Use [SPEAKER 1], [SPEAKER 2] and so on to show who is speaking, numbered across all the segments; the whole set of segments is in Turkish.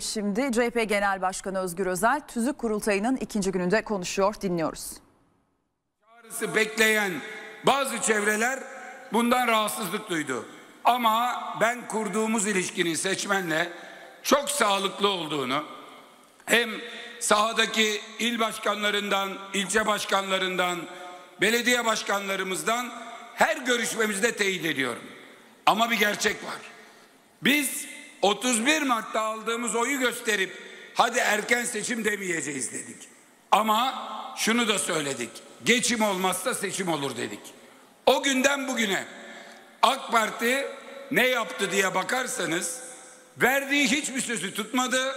[SPEAKER 1] Şimdi CHP Genel Başkanı Özgür Özel tüzük kurultayının ikinci gününde konuşuyor. Dinliyoruz.
[SPEAKER 2] Çağrısı bekleyen bazı çevreler bundan rahatsızlık duydu. Ama ben kurduğumuz ilişkinin seçmenle çok sağlıklı olduğunu hem sahadaki il başkanlarından, ilçe başkanlarından, belediye başkanlarımızdan her görüşmemizde teyit ediyorum. Ama bir gerçek var. Biz 31 Mart'ta aldığımız oyu gösterip hadi erken seçim demeyeceğiz dedik. Ama şunu da söyledik. Geçim olmazsa seçim olur dedik. O günden bugüne AK Parti ne yaptı diye bakarsanız verdiği hiçbir sözü tutmadı.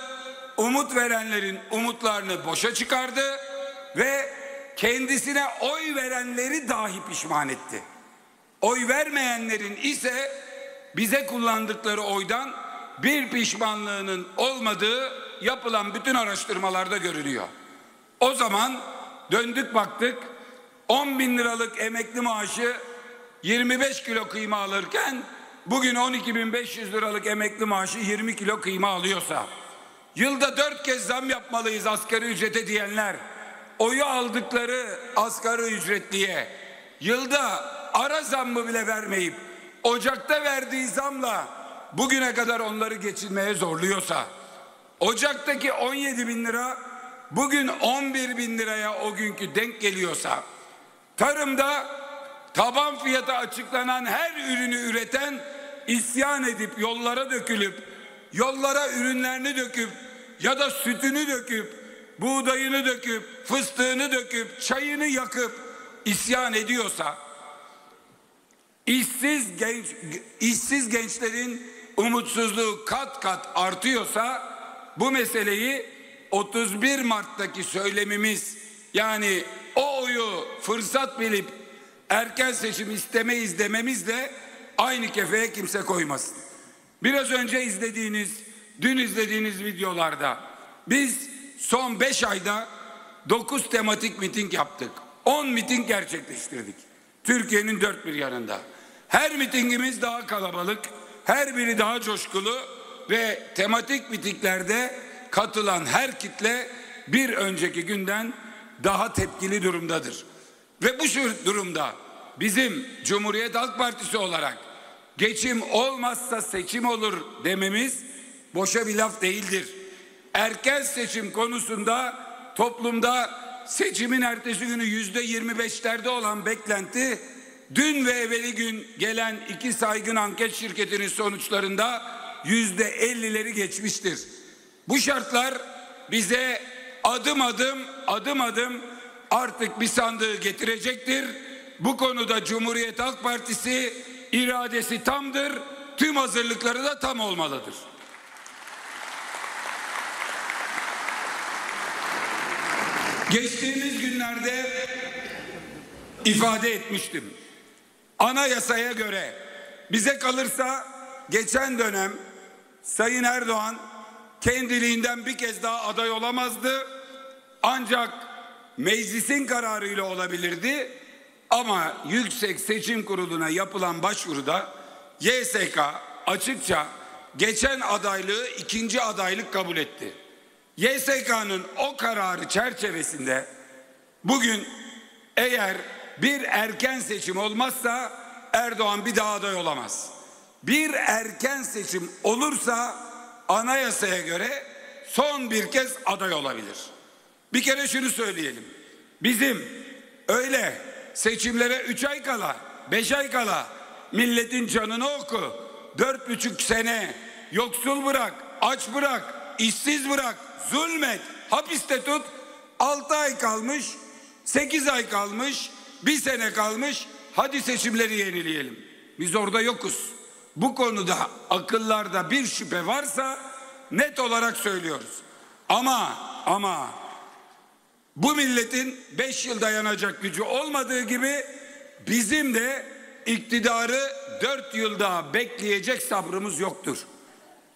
[SPEAKER 2] Umut verenlerin umutlarını boşa çıkardı ve kendisine oy verenleri dahi pişman etti. Oy vermeyenlerin ise bize kullandıkları oydan bir pişmanlığının olmadığı yapılan bütün araştırmalarda görülüyor. O zaman döndük baktık 10 bin liralık emekli maaşı 25 kilo kıyma alırken bugün 12.500 liralık emekli maaşı 20 kilo kıyma alıyorsa yılda dört kez zam yapmalıyız asgari ücrete diyenler oyu aldıkları asgari ücretliye yılda ara zammı bile vermeyip Ocak'ta verdiği zamla bugüne kadar onları geçinmeye zorluyorsa Ocak'taki 17 bin lira bugün 11 bin liraya o günkü denk geliyorsa tarımda taban fiyata açıklanan her ürünü üreten isyan edip yollara dökülüp yollara ürünlerini döküp ya da sütünü döküp buğdayını döküp fıstığını döküp çayını yakıp isyan ediyorsa işsiz genç işsiz gençlerin umutsuzluğu kat kat artıyorsa bu meseleyi 31 Mart'taki söylemimiz yani o oyu fırsat bilip erken seçim istemeyiz dememizle aynı kefeye kimse koymasın. Biraz önce izlediğiniz, dün izlediğiniz videolarda biz son 5 ayda 9 tematik miting yaptık. 10 miting gerçekleştirdik. Türkiye'nin dört bir yanında. Her mitingimiz daha kalabalık, her biri daha coşkulu ve tematik mitinglerde katılan her kitle bir önceki günden daha tepkili durumdadır. Ve bu durumda bizim Cumhuriyet Halk Partisi olarak geçim olmazsa seçim olur dememiz boşa bir laf değildir. Erken seçim konusunda toplumda seçimin ertesi günü yüzde yirmi beşlerde olan beklenti dün ve evveli gün gelen iki saygın anket şirketinin sonuçlarında yüzde ellileri geçmiştir. Bu şartlar bize adım adım adım adım artık bir sandığı getirecektir. Bu konuda Cumhuriyet Halk Partisi iradesi tamdır. Tüm hazırlıkları da tam olmalıdır. Geçtiğimiz günlerde ifade etmiştim. Anayasaya göre bize kalırsa geçen dönem Sayın Erdoğan kendiliğinden bir kez daha aday olamazdı. Ancak meclisin kararıyla olabilirdi. Ama Yüksek Seçim Kurulu'na yapılan başvuruda YSK açıkça geçen adaylığı ikinci adaylık kabul etti. YSK'nın o kararı çerçevesinde bugün eğer bir erken seçim olmazsa Erdoğan bir daha aday olamaz. Bir erken seçim olursa anayasaya göre son bir kez aday olabilir. Bir kere şunu söyleyelim. Bizim öyle seçimlere üç ay kala, beş ay kala milletin canını oku, dört buçuk sene yoksul bırak, aç bırak, işsiz bırak, zulmet, hapiste tut, altı ay kalmış, sekiz ay kalmış, bir sene kalmış, hadi seçimleri yenileyelim. Biz orada yokuz. Bu konuda akıllarda bir şüphe varsa net olarak söylüyoruz. Ama ama bu milletin beş yıl dayanacak gücü olmadığı gibi bizim de iktidarı dört yılda bekleyecek sabrımız yoktur.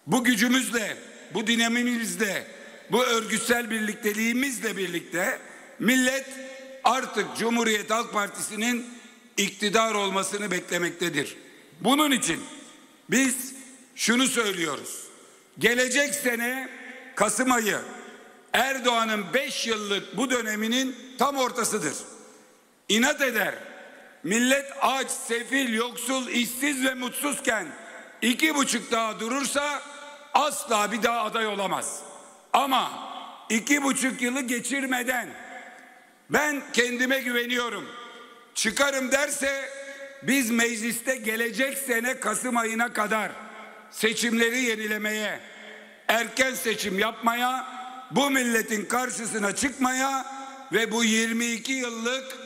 [SPEAKER 2] Bu gücümüzle, bu dinamimizle, bu örgütsel birlikteliğimizle birlikte millet artık Cumhuriyet Halk Partisi'nin iktidar olmasını beklemektedir. Bunun için biz şunu söylüyoruz. Gelecek sene Kasım ayı Erdoğan'ın 5 yıllık bu döneminin tam ortasıdır. İnat eder. Millet aç, sefil, yoksul, işsiz ve mutsuzken iki buçuk daha durursa asla bir daha aday olamaz. Ama iki buçuk yılı geçirmeden ben kendime güveniyorum. Çıkarım derse biz mecliste gelecek sene Kasım ayına kadar seçimleri yenilemeye, erken seçim yapmaya, bu milletin karşısına çıkmaya ve bu 22 yıllık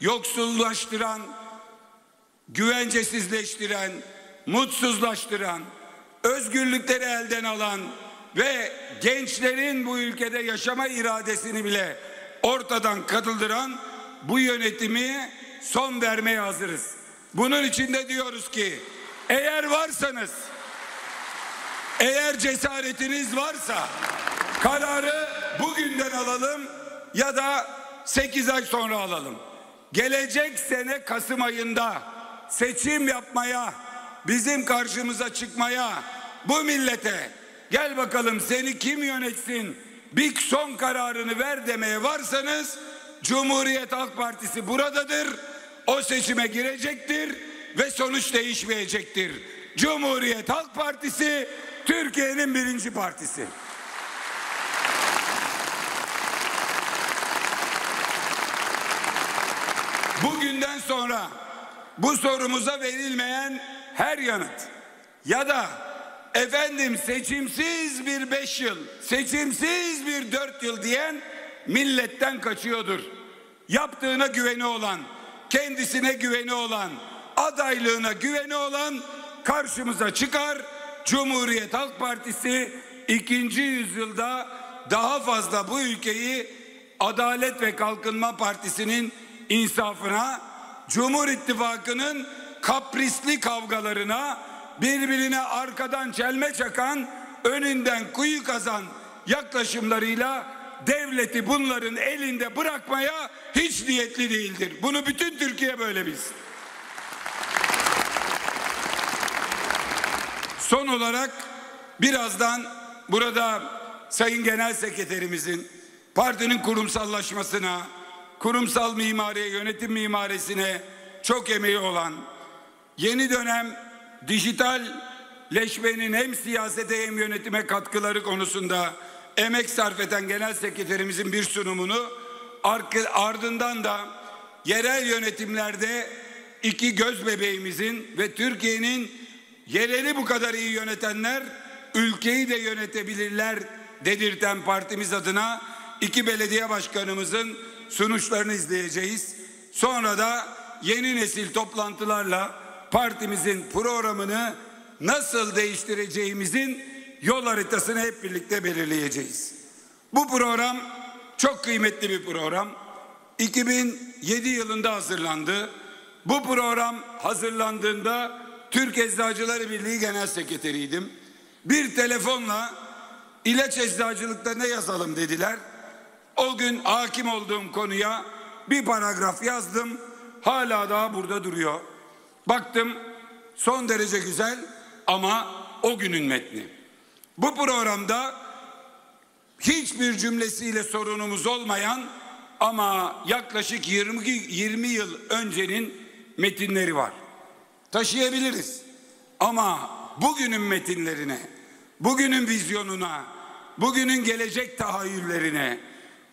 [SPEAKER 2] yoksullaştıran, güvencesizleştiren, mutsuzlaştıran, özgürlükleri elden alan ve gençlerin bu ülkede yaşama iradesini bile ortadan katıldıran bu yönetimi son vermeye hazırız. Bunun için de diyoruz ki eğer varsanız eğer cesaretiniz varsa kararı bugünden alalım ya da 8 ay sonra alalım. Gelecek sene Kasım ayında seçim yapmaya, bizim karşımıza çıkmaya, bu millete gel bakalım seni kim yönetsin, bir son kararını ver demeye varsanız Cumhuriyet Halk Partisi buradadır. O seçime girecektir ve sonuç değişmeyecektir. Cumhuriyet Halk Partisi Türkiye'nin birinci partisi. Bugünden sonra bu sorumuza verilmeyen her yanıt ya da efendim seçimsiz bir beş yıl, seçimsiz bir dört yıl diyen milletten kaçıyordur. Yaptığına güveni olan, kendisine güveni olan, adaylığına güveni olan karşımıza çıkar. Cumhuriyet Halk Partisi ikinci yüzyılda daha fazla bu ülkeyi Adalet ve Kalkınma Partisi'nin insafına, Cumhur İttifakı'nın kaprisli kavgalarına, birbirine arkadan çelme çakan, önünden kuyu kazan yaklaşımlarıyla devleti bunların elinde bırakmaya hiç niyetli değildir. Bunu bütün Türkiye böyle bilsin. Son olarak birazdan burada Sayın Genel Sekreterimizin partinin kurumsallaşmasına, kurumsal mimariye, yönetim mimarisine çok emeği olan yeni dönem dijitalleşmenin hem siyasete hem yönetime katkıları konusunda emek sarf eden genel sekreterimizin bir sunumunu ardından da yerel yönetimlerde iki göz bebeğimizin ve Türkiye'nin yereli bu kadar iyi yönetenler ülkeyi de yönetebilirler dedirten partimiz adına iki belediye başkanımızın sunuşlarını izleyeceğiz. Sonra da yeni nesil toplantılarla partimizin programını nasıl değiştireceğimizin yol haritasını hep birlikte belirleyeceğiz. Bu program çok kıymetli bir program. 2007 yılında hazırlandı. Bu program hazırlandığında Türk Eczacıları Birliği Genel Sekreteriydim. Bir telefonla ilaç eczacılıklarına yazalım dediler. O gün hakim olduğum konuya bir paragraf yazdım. Hala daha burada duruyor. Baktım son derece güzel ama o günün metni. Bu programda hiçbir cümlesiyle sorunumuz olmayan ama yaklaşık 20, 20 yıl öncenin metinleri var. Taşıyabiliriz. Ama bugünün metinlerine, bugünün vizyonuna, bugünün gelecek tahayyüllerine,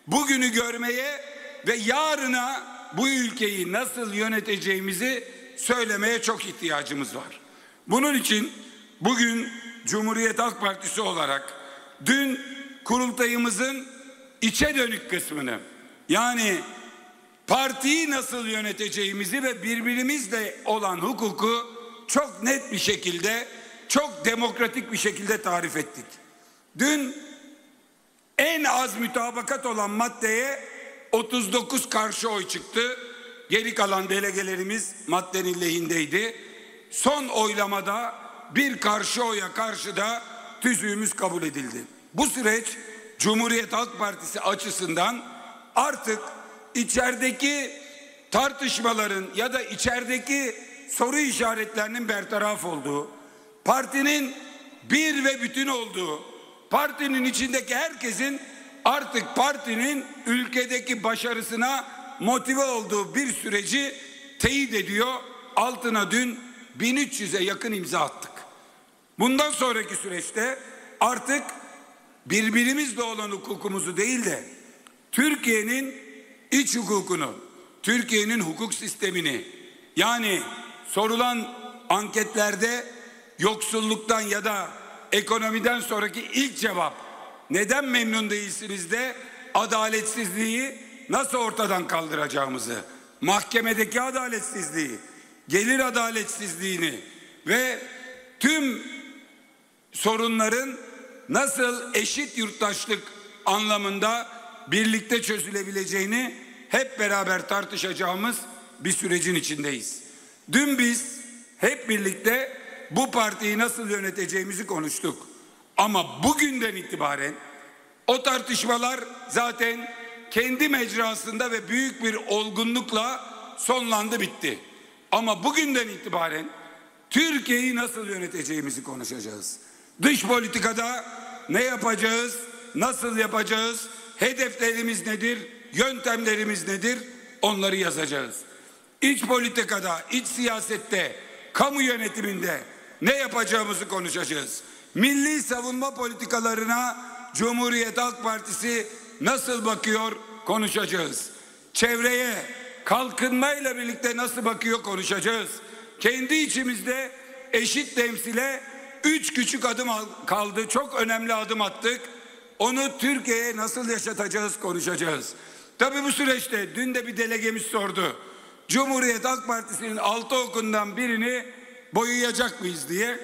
[SPEAKER 2] bugünü görmeye ve yarına bu ülkeyi nasıl yöneteceğimizi söylemeye çok ihtiyacımız var. Bunun için bugün Cumhuriyet Halk Partisi olarak dün kurultayımızın içe dönük kısmını yani partiyi nasıl yöneteceğimizi ve birbirimizle olan hukuku çok net bir şekilde, çok demokratik bir şekilde tarif ettik. Dün en az mütabakat olan maddeye 39 karşı oy çıktı. Geri kalan delegelerimiz maddenin lehindeydi. Son oylamada bir karşı oya karşı da tüzüğümüz kabul edildi. Bu süreç Cumhuriyet Halk Partisi açısından artık içerideki tartışmaların ya da içerideki soru işaretlerinin bertaraf olduğu, partinin bir ve bütün olduğu, Partinin içindeki herkesin artık partinin ülkedeki başarısına motive olduğu bir süreci teyit ediyor. Altına dün 1300'e yakın imza attık. Bundan sonraki süreçte artık birbirimizle olan hukukumuzu değil de Türkiye'nin iç hukukunu, Türkiye'nin hukuk sistemini yani sorulan anketlerde yoksulluktan ya da ekonomiden sonraki ilk cevap neden memnun değilsiniz de adaletsizliği nasıl ortadan kaldıracağımızı, mahkemedeki adaletsizliği, gelir adaletsizliğini ve tüm sorunların nasıl eşit yurttaşlık anlamında birlikte çözülebileceğini hep beraber tartışacağımız bir sürecin içindeyiz. Dün biz hep birlikte bu partiyi nasıl yöneteceğimizi konuştuk. Ama bugünden itibaren o tartışmalar zaten kendi mecrasında ve büyük bir olgunlukla sonlandı bitti. Ama bugünden itibaren Türkiye'yi nasıl yöneteceğimizi konuşacağız. Dış politikada ne yapacağız, nasıl yapacağız, hedeflerimiz nedir, yöntemlerimiz nedir onları yazacağız. İç politikada, iç siyasette, kamu yönetiminde ne yapacağımızı konuşacağız. Milli savunma politikalarına Cumhuriyet Halk Partisi nasıl bakıyor konuşacağız. Çevreye, kalkınmayla birlikte nasıl bakıyor konuşacağız. Kendi içimizde eşit temsile üç küçük adım kaldı. Çok önemli adım attık. Onu Türkiye'ye nasıl yaşatacağız konuşacağız. Tabi bu süreçte dün de bir delegemiz sordu. Cumhuriyet Halk Partisi'nin altı okundan birini boyayacak mıyız diye.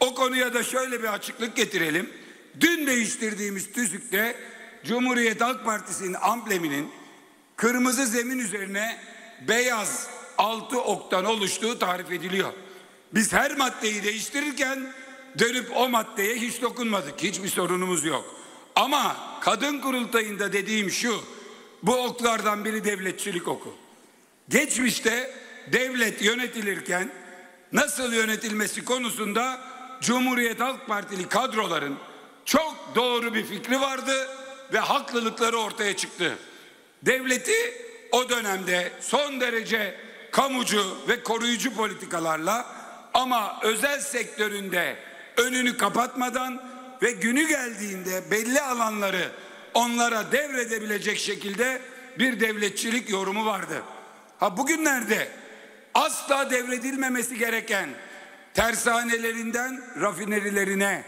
[SPEAKER 2] O konuya da şöyle bir açıklık getirelim. Dün değiştirdiğimiz tüzükte Cumhuriyet Halk Partisi'nin ambleminin kırmızı zemin üzerine beyaz altı oktan oluştuğu tarif ediliyor. Biz her maddeyi değiştirirken dönüp o maddeye hiç dokunmadık. Hiçbir sorunumuz yok. Ama kadın kurultayında dediğim şu. Bu oklardan biri devletçilik oku. Geçmişte devlet yönetilirken nasıl yönetilmesi konusunda Cumhuriyet Halk Partili kadroların çok doğru bir fikri vardı ve haklılıkları ortaya çıktı. Devleti o dönemde son derece kamucu ve koruyucu politikalarla ama özel sektöründe önünü kapatmadan ve günü geldiğinde belli alanları onlara devredebilecek şekilde bir devletçilik yorumu vardı. Ha bugünlerde asla devredilmemesi gereken tersanelerinden rafinerilerine,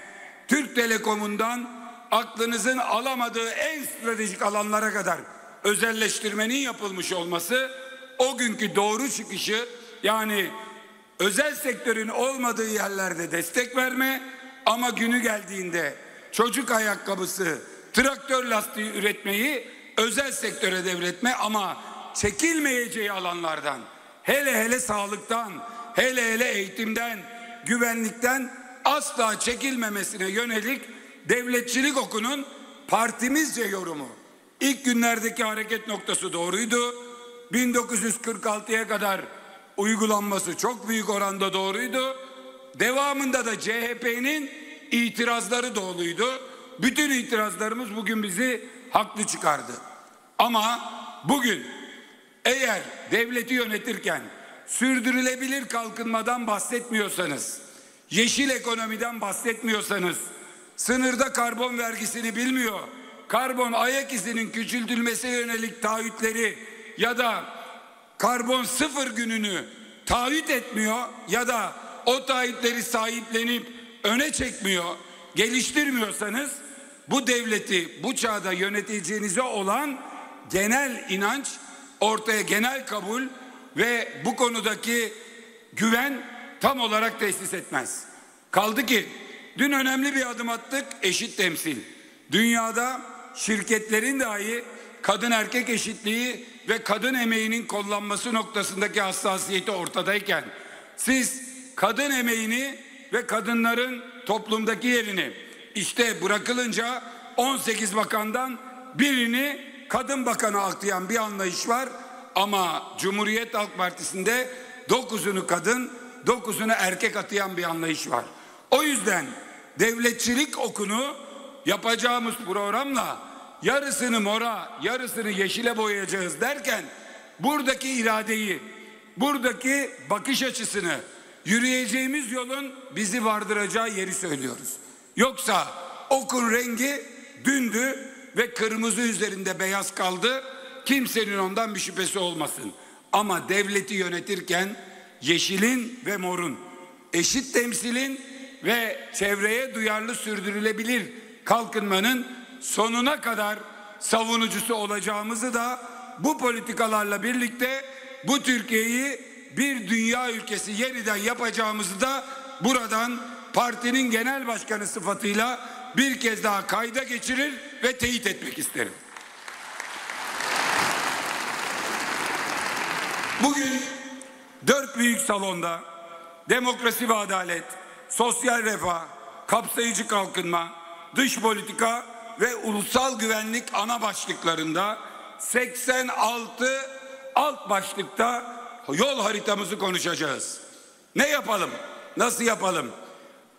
[SPEAKER 2] Türk Telekom'undan aklınızın alamadığı en stratejik alanlara kadar özelleştirmenin yapılmış olması o günkü doğru çıkışı yani özel sektörün olmadığı yerlerde destek verme ama günü geldiğinde çocuk ayakkabısı, traktör lastiği üretmeyi özel sektöre devretme ama çekilmeyeceği alanlardan hele hele sağlıktan, hele hele eğitimden, güvenlikten asla çekilmemesine yönelik devletçilik okunun partimizce yorumu. İlk günlerdeki hareket noktası doğruydu. 1946'ya kadar uygulanması çok büyük oranda doğruydu. Devamında da CHP'nin itirazları doğruydu. Bütün itirazlarımız bugün bizi haklı çıkardı. Ama bugün eğer devleti yönetirken sürdürülebilir kalkınmadan bahsetmiyorsanız, yeşil ekonomiden bahsetmiyorsanız, sınırda karbon vergisini bilmiyor, karbon ayak izinin küçültülmesine yönelik taahhütleri ya da karbon sıfır gününü taahhüt etmiyor ya da o taahhütleri sahiplenip öne çekmiyor, geliştirmiyorsanız bu devleti bu çağda yöneteceğinize olan genel inanç ortaya genel kabul ve bu konudaki güven tam olarak tesis etmez. Kaldı ki dün önemli bir adım attık eşit temsil. Dünyada şirketlerin dahi kadın erkek eşitliği ve kadın emeğinin kullanması noktasındaki hassasiyeti ortadayken siz kadın emeğini ve kadınların toplumdaki yerini işte bırakılınca 18 bakandan birini kadın bakana aktayan bir anlayış var ama Cumhuriyet Halk Partisi'nde dokuzunu kadın, dokuzunu erkek atayan bir anlayış var. O yüzden devletçilik okunu yapacağımız programla yarısını mora, yarısını yeşile boyayacağız derken buradaki iradeyi, buradaki bakış açısını, yürüyeceğimiz yolun bizi vardıracağı yeri söylüyoruz. Yoksa okun rengi dündü ve kırmızı üzerinde beyaz kaldı. Kimsenin ondan bir şüphesi olmasın. Ama devleti yönetirken yeşilin ve morun, eşit temsilin ve çevreye duyarlı sürdürülebilir kalkınmanın sonuna kadar savunucusu olacağımızı da bu politikalarla birlikte bu Türkiye'yi bir dünya ülkesi yeniden yapacağımızı da buradan partinin genel başkanı sıfatıyla bir kez daha kayda geçirir ve teyit etmek isterim. Bugün dört büyük salonda demokrasi ve adalet, sosyal refah, kapsayıcı kalkınma, dış politika ve ulusal güvenlik ana başlıklarında 86 alt başlıkta yol haritamızı konuşacağız. Ne yapalım? Nasıl yapalım?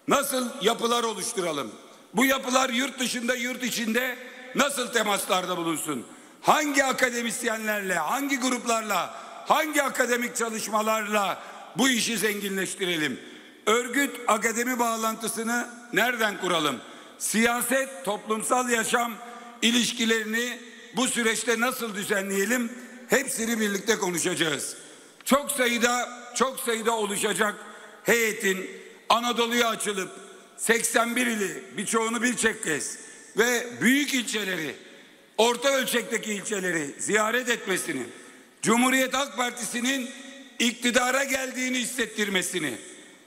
[SPEAKER 2] Nasıl yapılar oluşturalım? Bu yapılar yurt dışında, yurt içinde nasıl temaslarda bulunsun? Hangi akademisyenlerle, hangi gruplarla, hangi akademik çalışmalarla bu işi zenginleştirelim? Örgüt akademi bağlantısını nereden kuralım? Siyaset, toplumsal yaşam ilişkilerini bu süreçte nasıl düzenleyelim? Hepsini birlikte konuşacağız. Çok sayıda, çok sayıda oluşacak heyetin Anadolu'ya açılıp 81 ili birçoğunu bir çek kez ve büyük ilçeleri, orta ölçekteki ilçeleri ziyaret etmesini, Cumhuriyet Halk Partisi'nin iktidara geldiğini hissettirmesini,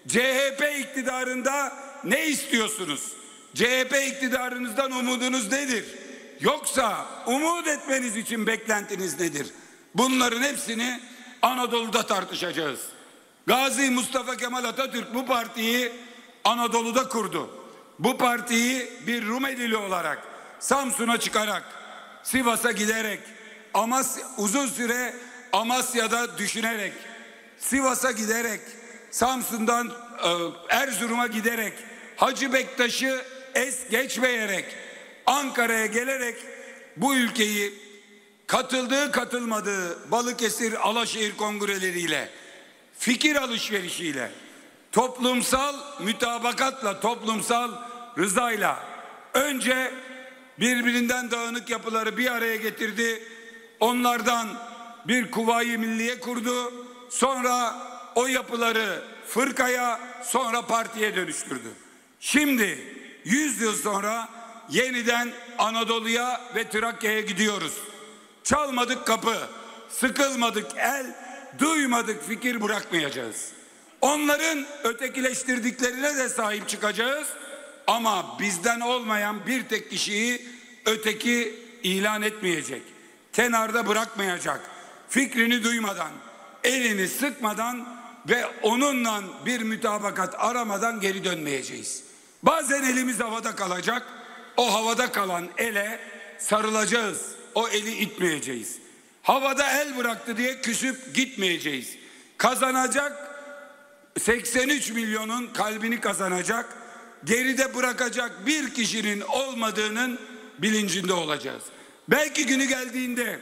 [SPEAKER 2] CHP iktidarında ne istiyorsunuz? CHP iktidarınızdan umudunuz nedir? Yoksa umut etmeniz için beklentiniz nedir? Bunların hepsini Anadolu'da tartışacağız. Gazi Mustafa Kemal Atatürk bu partiyi Anadolu'da kurdu. Bu partiyi bir Rumelili olarak Samsun'a çıkarak, Sivas'a giderek, Amasya, uzun süre Amasya'da düşünerek, Sivas'a giderek, Samsun'dan e, Erzurum'a giderek, Hacı Bektaş'ı es geçmeyerek, Ankara'ya gelerek bu ülkeyi katıldığı katılmadığı Balıkesir Alaşehir kongreleriyle, fikir alışverişiyle, toplumsal mütabakatla, toplumsal rızayla önce birbirinden dağınık yapıları bir araya getirdi. Onlardan bir kuvayi milliye kurdu. Sonra o yapıları fırkaya, sonra partiye dönüştürdü. Şimdi 100 yıl sonra yeniden Anadolu'ya ve Trakya'ya gidiyoruz. Çalmadık kapı, sıkılmadık el, duymadık fikir bırakmayacağız. Onların ötekileştirdiklerine de sahip çıkacağız. Ama bizden olmayan bir tek kişiyi öteki ilan etmeyecek. Kenarda bırakmayacak. Fikrini duymadan, elini sıkmadan ve onunla bir mütabakat aramadan geri dönmeyeceğiz. Bazen elimiz havada kalacak. O havada kalan ele sarılacağız. O eli itmeyeceğiz. Havada el bıraktı diye küsüp gitmeyeceğiz. Kazanacak 83 milyonun kalbini kazanacak, geride bırakacak bir kişinin olmadığının bilincinde olacağız. Belki günü geldiğinde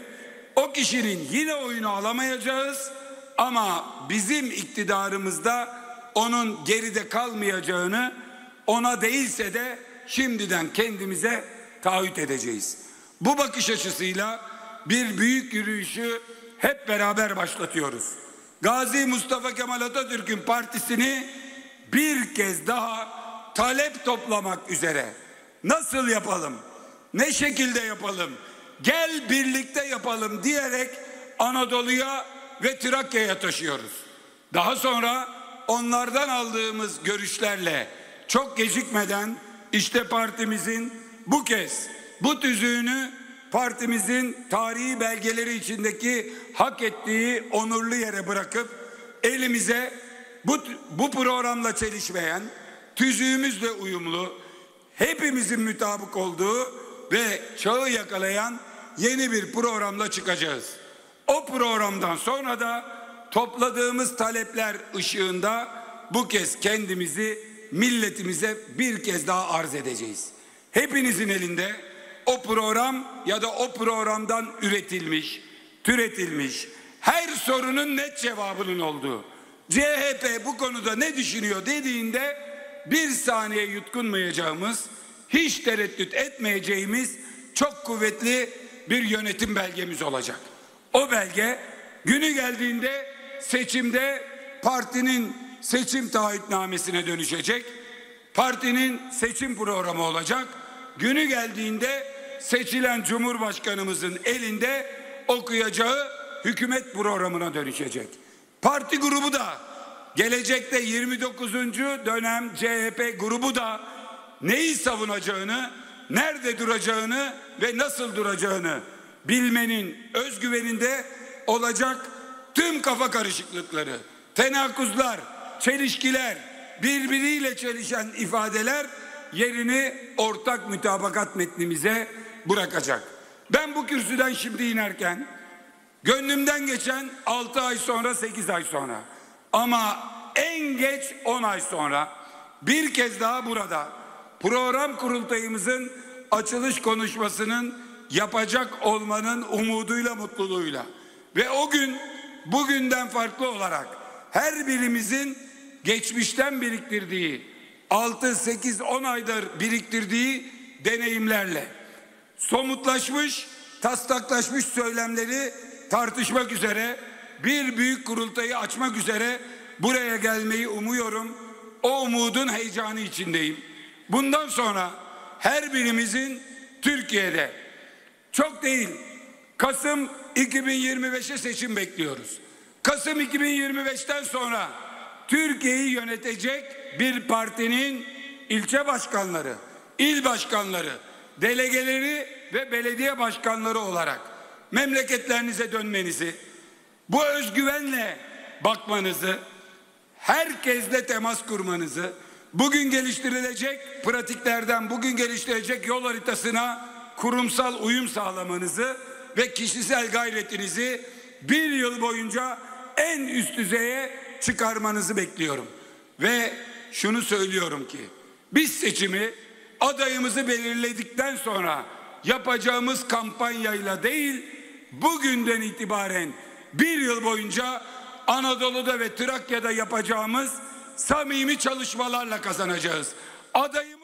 [SPEAKER 2] o kişinin yine oyunu alamayacağız ama bizim iktidarımızda onun geride kalmayacağını ona değilse de şimdiden kendimize taahhüt edeceğiz. Bu bakış açısıyla bir büyük yürüyüşü hep beraber başlatıyoruz. Gazi Mustafa Kemal Atatürk'ün partisini bir kez daha talep toplamak üzere nasıl yapalım? Ne şekilde yapalım? Gel birlikte yapalım diyerek Anadolu'ya ve Trakya'ya taşıyoruz. Daha sonra onlardan aldığımız görüşlerle çok gecikmeden işte partimizin bu kez bu tüzüğünü partimizin tarihi belgeleri içindeki hak ettiği onurlu yere bırakıp elimize bu, bu programla çelişmeyen, tüzüğümüzle uyumlu, hepimizin mütabık olduğu ve çağı yakalayan yeni bir programla çıkacağız. O programdan sonra da topladığımız talepler ışığında bu kez kendimizi milletimize bir kez daha arz edeceğiz. Hepinizin elinde o program ya da o programdan üretilmiş, türetilmiş her sorunun net cevabının olduğu. CHP bu konuda ne düşünüyor dediğinde bir saniye yutkunmayacağımız, hiç tereddüt etmeyeceğimiz çok kuvvetli bir yönetim belgemiz olacak. O belge günü geldiğinde seçimde partinin seçim taahhütnamesine dönüşecek. Partinin seçim programı olacak. Günü geldiğinde seçilen Cumhurbaşkanımızın elinde okuyacağı hükümet programına dönüşecek. Parti grubu da gelecekte 29. dönem CHP grubu da neyi savunacağını, nerede duracağını ve nasıl duracağını bilmenin özgüveninde olacak tüm kafa karışıklıkları, tenakuzlar, çelişkiler, birbiriyle çelişen ifadeler yerini ortak mütabakat metnimize bırakacak. Ben bu kürsüden şimdi inerken gönlümden geçen 6 ay sonra 8 ay sonra ama en geç 10 ay sonra bir kez daha burada program kurultayımızın açılış konuşmasının yapacak olmanın umuduyla mutluluğuyla ve o gün bugünden farklı olarak her birimizin geçmişten biriktirdiği 6 8 10 aydır biriktirdiği deneyimlerle somutlaşmış, taslaklaşmış söylemleri tartışmak üzere bir büyük kurultayı açmak üzere buraya gelmeyi umuyorum. O umudun heyecanı içindeyim. Bundan sonra her birimizin Türkiye'de çok değil Kasım 2025'e seçim bekliyoruz. Kasım 2025'ten sonra Türkiye'yi yönetecek bir partinin ilçe başkanları, il başkanları, delegeleri ve belediye başkanları olarak memleketlerinize dönmenizi, bu özgüvenle bakmanızı, herkesle temas kurmanızı, bugün geliştirilecek pratiklerden bugün geliştirecek yol haritasına kurumsal uyum sağlamanızı ve kişisel gayretinizi bir yıl boyunca en üst düzeye çıkarmanızı bekliyorum. Ve şunu söylüyorum ki biz seçimi adayımızı belirledikten sonra yapacağımız kampanyayla değil bugünden itibaren bir yıl boyunca Anadolu'da ve Trakya'da yapacağımız samimi çalışmalarla kazanacağız. Adayım